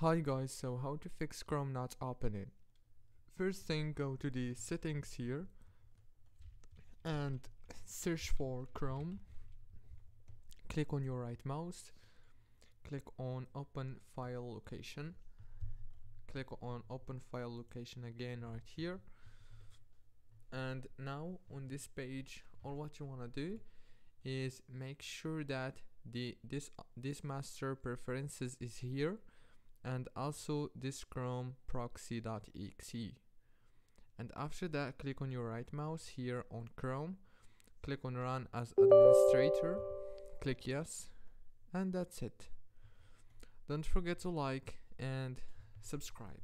Hi guys, so how to fix Chrome not opening? First thing, go to the settings here and search for Chrome. Click on your right mouse, click on open file location, click on open file location again right here. And now on this page, all what you want to do is make sure that the this this master preferences is here and also this chrome proxy.exe and after that click on your right mouse here on chrome. Click on run as administrator. Click yes and that's it. Don't forget to like and subscribe